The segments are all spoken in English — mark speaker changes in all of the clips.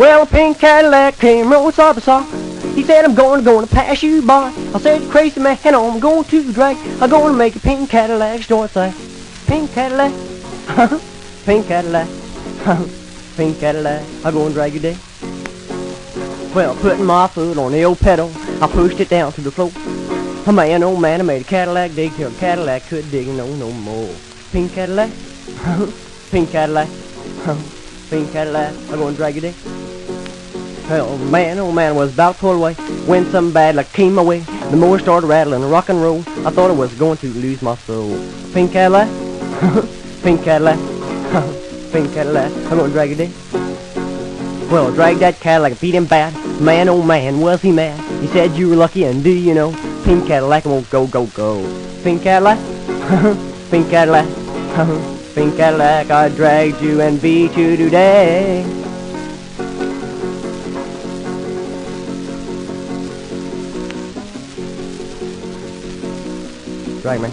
Speaker 1: Well, a pink Cadillac came rolling saw the saw. He said, I'm going, going to pass you by. I said, crazy man, I'm going to drag. I'm going to make a pink Cadillac store say, pink Cadillac, pink Cadillac, pink Cadillac. I'm going to drag you day. Well, putting my foot on the old pedal, I pushed it down to the floor. Oh man, oh man, I made a Cadillac dig till a Cadillac couldn't dig no no more. Pink Cadillac, pink Cadillac, pink Cadillac. I'm going to drag you day. Well, man, oh man, was about to pull away when something bad like came my way. The motor started rattling, rock and roll. I thought I was going to lose my soul. Pink Cadillac, pink Cadillac, pink Cadillac. I'm gonna drag it in. Well, drag that Cadillac, beat him bad. Man, oh man, was he mad? He said you were lucky, and do you know? Pink Cadillac won't go, go, go. Pink Cadillac, pink Cadillac, pink Cadillac. I dragged you and beat you today. Drag me.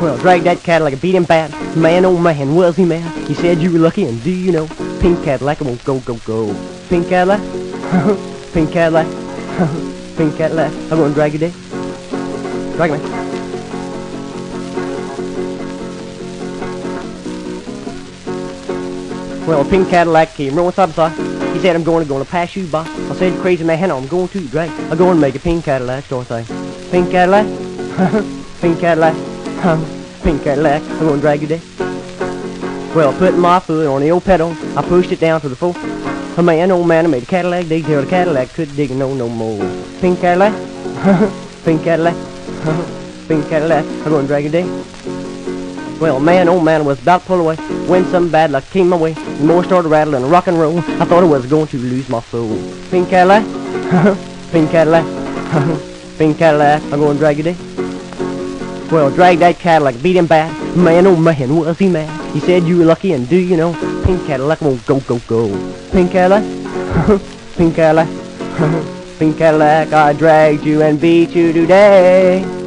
Speaker 1: Well, drag that Cadillac and beat him bad. Man, oh man, was he mad? He said you were lucky, and do you know? Pink Cadillac won't go, go, go. Pink Cadillac, pink Cadillac, pink Cadillac. I'm gonna drag you there. Drag me. Well, a pink Cadillac came rolling side by side. He said, I'm going to, to pass you by. I said, crazy man, I'm going to drag. I'm going to make a pink Cadillac store thing. Pink Cadillac, pink Cadillac, pink Cadillac. I'm going to drag you there. Well, putting my foot on the old pedal, I pushed it down to the floor. A man, old man, I made a Cadillac dig till the Cadillac couldn't dig no no more. Pink Cadillac, pink Cadillac, pink Cadillac. I'm going to drag you there. Well, man, oh man, I was about to pull away when some bad luck came my way. The motor started rattling, rock and roll. I thought I was going to lose my soul. Pink Cadillac, pink Cadillac, pink Cadillac. I'm going to drag you there. Well, drag that Cadillac, beat him bad. Man, oh man, was he mad? He said you were lucky, and do you know? Pink Cadillac won't go, go, go. Pink Cadillac, pink Cadillac, pink Cadillac. I dragged you and beat you today.